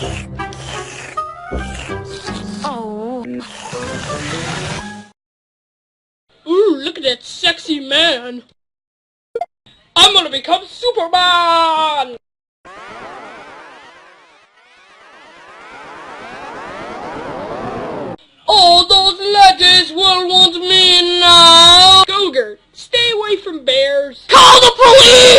Oh. Ooh, look at that sexy man. I'm gonna become Superman! All those ladies will want me now! Cougar, stay away from bears. Call the police!